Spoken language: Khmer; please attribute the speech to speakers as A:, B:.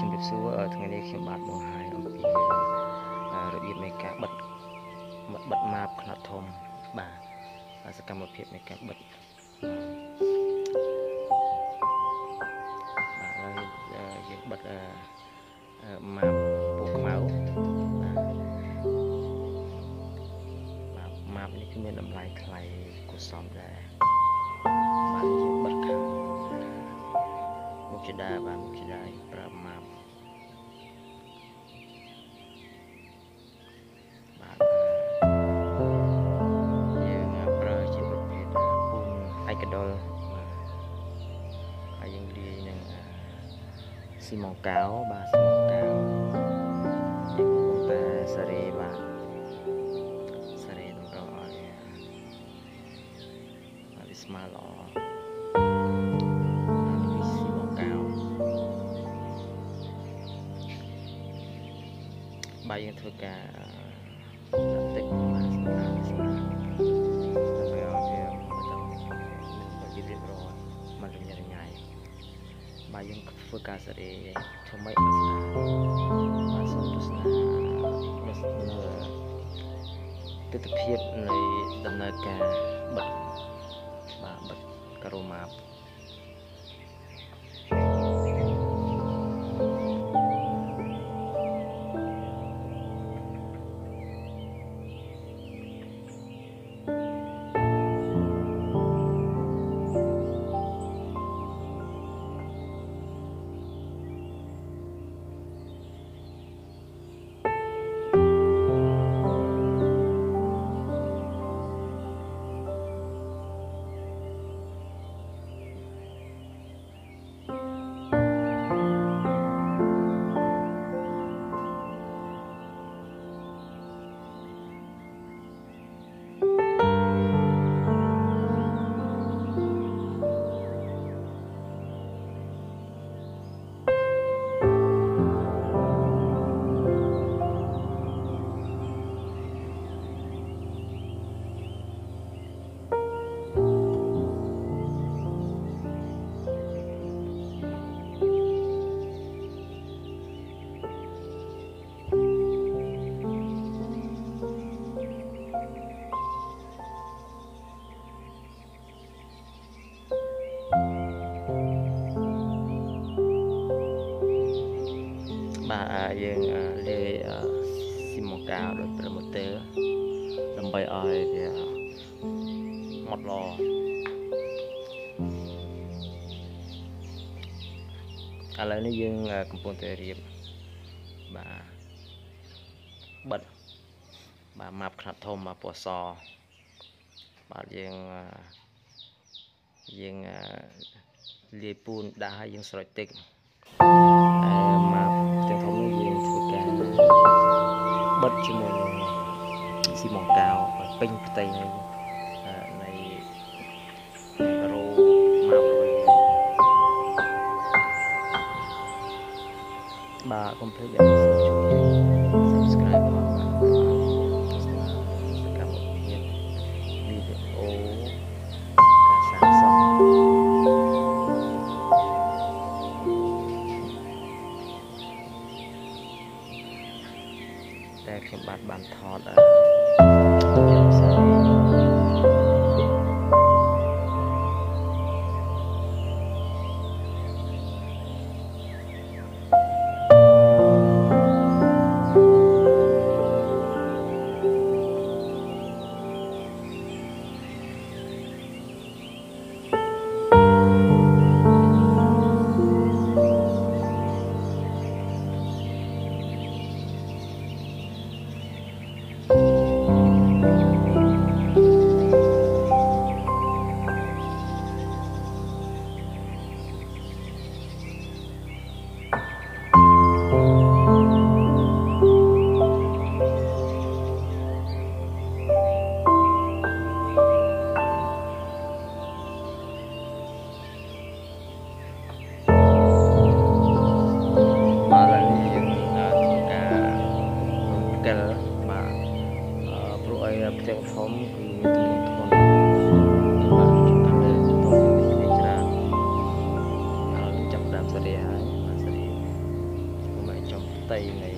A: ជំរាបសួរថ្ងៃនេះខ្ញុំបាទបង្ហាញអំពីរបៀបនៃការបិទបិទម៉ាបខ្នាតធំបាទសកម្មភាពនៃការបិទបាទហើយយើងបិទម៉ាបពូខ្មៅបាទម៉ាបនេះគឺមានតម្លៃថ្លៃគួរសមដែរបាទយើងបិទខាងមុខជាដាបាទមុខជាដា ស៊ីម៉ុងកៅបាទស៊ីម៉ុងកៅយើងកំពុងតែសេរីបាទសេរីតម្រូវឲ្យឲ្យស្មើល្អបាយយើងធ្វើការតិចបាទសម្រាប់សម្រាប់ដើម្បីឲ្យវាមិនទៅរៀបរៀបរយមិនរញ៉េរញ៉ៃបាទយើង ធ្វើការសេរីធ្វើម៉េចមកស្នាបាទសូមទស្សនាមើលទស្សនភាពនៃដំណើរការបិទបាទបិទការ៉ូម៉ាប់ យើងលាយស៊ីម៉ូកាដោយប្រូម៉ូទ័រដើម្បីឲ្យវាម៉ត់ល្អឥឡូវនេះយើងកំពុងតែរៀបបាទបិទបាទម៉ាប់ខ្នាតធំបាទពណ៌សបាទយើងយើងលាយពូនដាក់ហើយយើងស្រោចទឹកអឺ មកទាំងធំនេះយើងធ្វើការបិទជាមួយនឹងស៊ីម៉ុងកៅពេញផ្ទៃនៃនៃការ៉ូមករបស់យើងបាទកុំភ្លេច ផ្ទៃនៃអឺ